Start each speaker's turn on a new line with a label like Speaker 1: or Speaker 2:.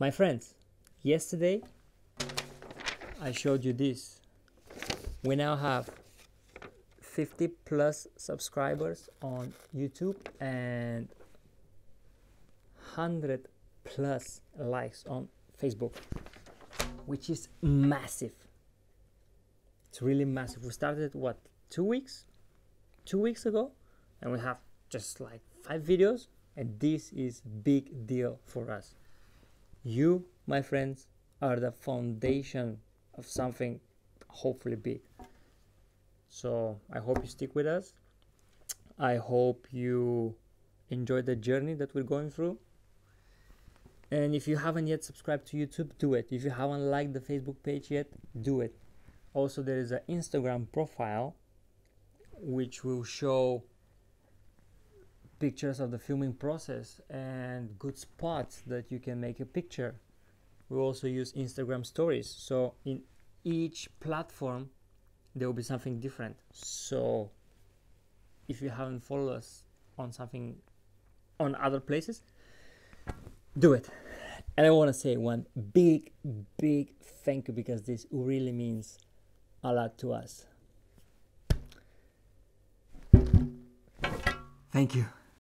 Speaker 1: My friends, yesterday I showed you this. We now have 50 plus subscribers on YouTube and 100 plus likes on Facebook, which is massive. It's really massive. We started what two weeks, two weeks ago, and we have just like five videos, and this is big deal for us. You, my friends, are the foundation of something hopefully big. So I hope you stick with us. I hope you enjoy the journey that we're going through. And if you haven't yet subscribed to YouTube, do it. If you haven't liked the Facebook page yet, do it. Also, there is an Instagram profile which will show pictures of the filming process and good spots that you can make a picture. We also use Instagram stories. So, in each platform, there will be something different. So, if you haven't followed us on something on other places, do it. And I want to say one big, big thank you because this really means a lot to us. Thank you.